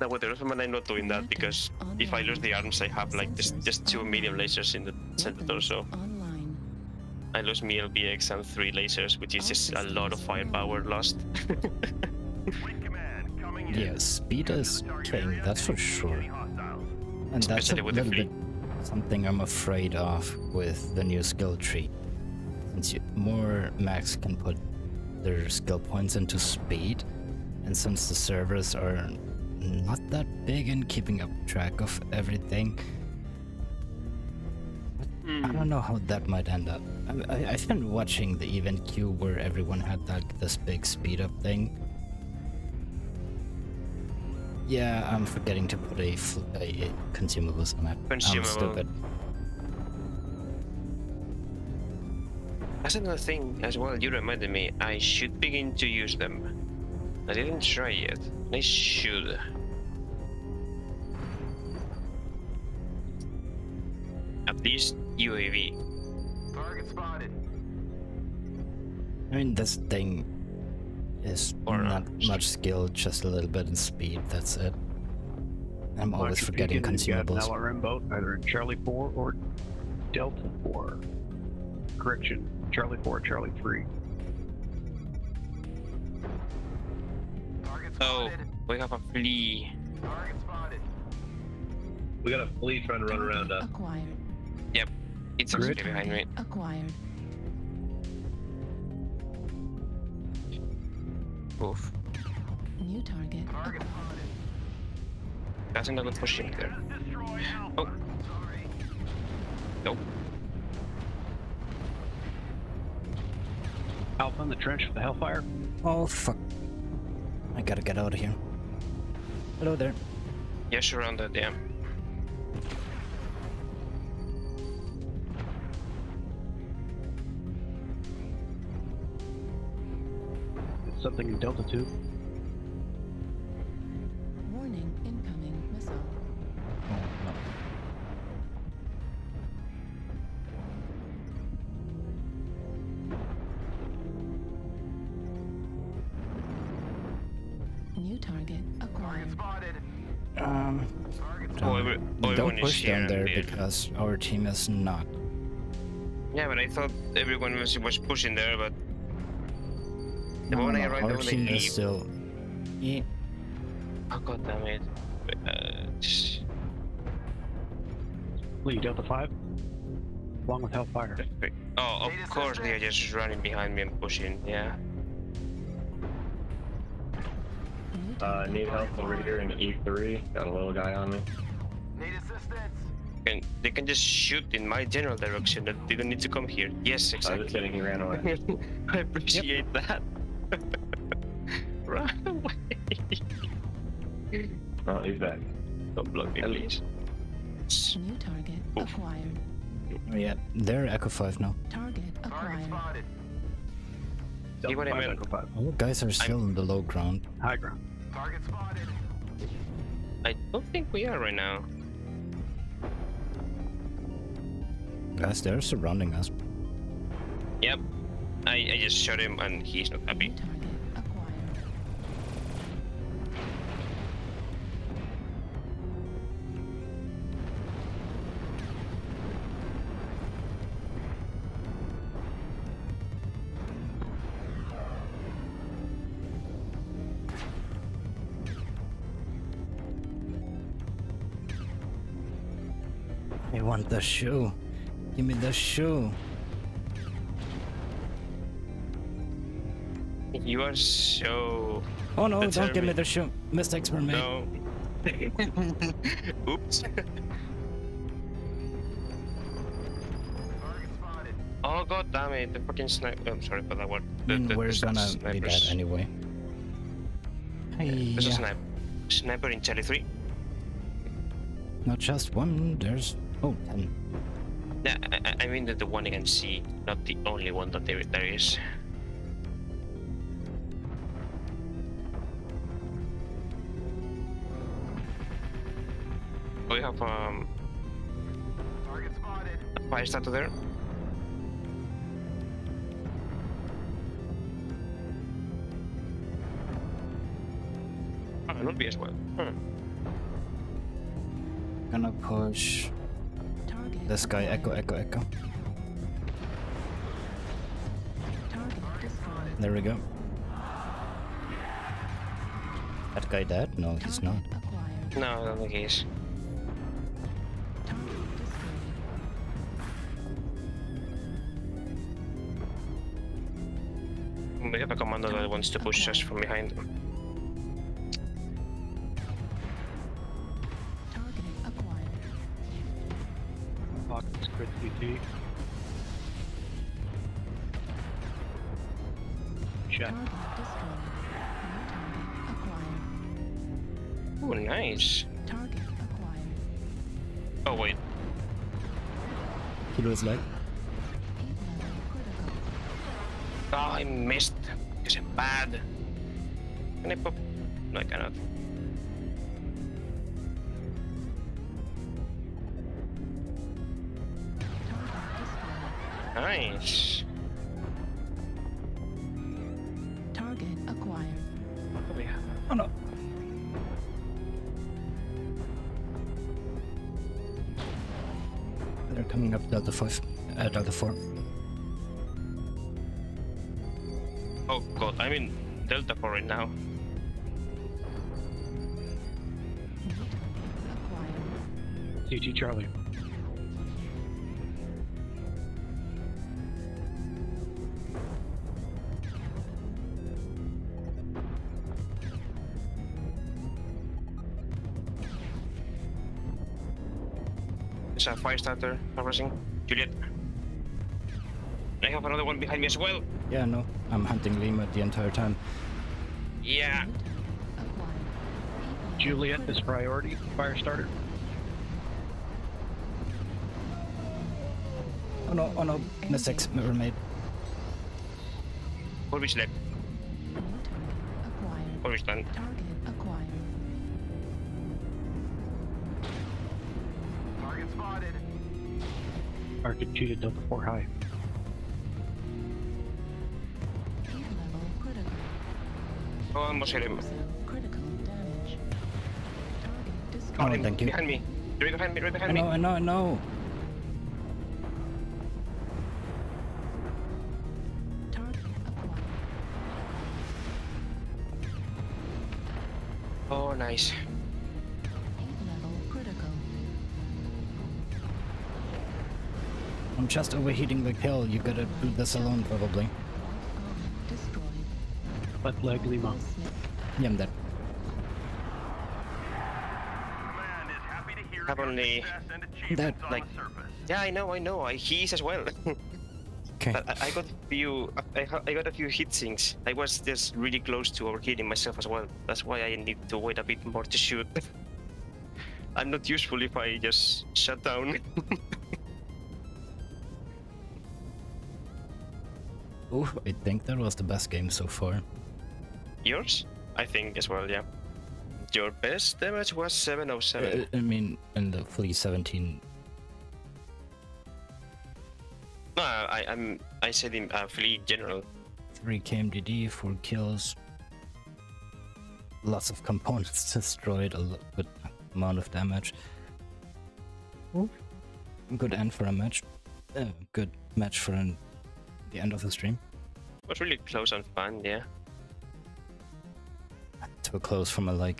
No, with the Rothman, I'm not doing that because if I lose the arms, I have like just, just two medium lasers in the center torso. I lose me LBX and three lasers, which is just a lot of firepower lost. Yeah, speed is king, that's for sure. And that's a Especially with the little bit something I'm afraid of with the new skill tree. Since you, more max can put their skill points into speed, and since the servers are not that big in keeping up track of everything, I hmm. don't know how that might end up. I, I, I've been watching the event queue where everyone had like this big speed up thing. Yeah, I'm forgetting to put a, a, consumables on it. I'm stupid. That's another thing as well. You reminded me. I should begin to use them. I didn't try yet. I should. At least UAV. Target spotted. I mean, this thing is Or not not. much skill, just a little bit in speed. That's it. I'm always Watch if you forgetting can get an. LRM boat, either in Charlie 4 or Delta 4. Correction, Charlie 4, Charlie 3. Oh, we have a flea. We got a flea trying to run around us. Acquired. Yep, it's Grid? actually behind me. Acquired. Oof. New target. That's not a good pushing there. Oh. Nope. Alpha in the trench for the Hellfire. Oh fuck! I gotta get out of here. Hello there. Yeah, surrounded, yeah. It's something in Delta 2. New target acquired. Um, Oh, don't, every- oh, everyone don't push here down there there. because our team is not. Yeah, but I thought everyone was, was pushing there, but the No, moment I no, arrived, our they team leave. is still. Yeah, Oh god damn it. Uh, just- Lee, Delta 5. Along with Hellfire. oh, of course they are just running behind me and pushing. Yeah. Uh, need help over here in E3. Got a little guy on me. Need assistance. And they can just shoot in my general direction. That they don't need to come here. Yes, exactly. I was exactly. kidding, he ran away. I appreciate that. Run away. Oh, he's back. Don't block me, Hello. please. New target Oof. acquired. oh, yeah, they're Echo 5 now. Target acquired. See what I Delta 5, meant? Echo 5. All guys are still in the low ground. High ground. I don't think we are right now. Guys, they're surrounding us. Yep. I, I just shot him and he's not happy. I want the shoe. Give me the shoe. You are so Oh no, That's don't give me the shoe. Mistakes were made. no. Oops. oh god damn it! The fucking sniper. Oh, I'm sorry for that word. I The, mean, the, we're the gonna be dead snipers. anyway. There's a sniper. Sniper in Charlie 3. not just one, there's... Oh, ten. Yeah, I, I- I mean that the one against C, not the only one that there, there is. We have um a fire starter there. Oh, an be as well. Hmm. Gonna push Target this guy, Echo. Echo, Echo. There we go. That guy dead? No, he's not. No, I don't think he is. We have a commander that wants to push us from behind. Target crit Check. Target destroyed. New target acquired. Oh, nice. Oh, wait. He was like, Heat. Oh, I missed. Because I'm bad. Can I pop? No, I cannot. Nice. Target acquired. Oh, yeah. oh no. They're coming up Delta 5, uh, Delta 4. Oh, god. I'm in Delta 4 right now. New. CT Charlie. There's a fire starter progressing. Juliet. I have another one behind me as well. Yeah, no, I'm hunting Lima the entire time. Yeah. New target acquired. Heat level Juliet is priority. Fire starter. Oh no, oh no, mistakes were made. Or which left? New target acquired. spotted. Market 2 to 4 high. Almost hit him. Got oh, him. Thank you. Behind me. Right behind me. Right behind me. I know, I know, I know. Oh, nice. Just overheating the kill. You've gotta do this alone, probably. Armor destroyed. Left leg Lima. Yeah, I'm dead. Have only. Dead. Like. Yeah, I know, I know. I, he is as well. Okay. But I, I got a few. I, I got a few heat sinks. I was just really close to overheating myself as well. That's why I need to wait a bit more to shoot. I'm not useful if I just shut down. Oh, I think that was the best game so far. Yours? I think as well, yeah. Your best damage was 707. Uh, I mean, in the Flea 17. no, I, I'm. I said in uh, fleet general. 3 KMDD, 4 kills. Lots of components destroyed, a lo- good amount of damage. Good end for a match. Uh, good match for an, the end of the stream. It was really close and fun, yeah. To a close for my liking.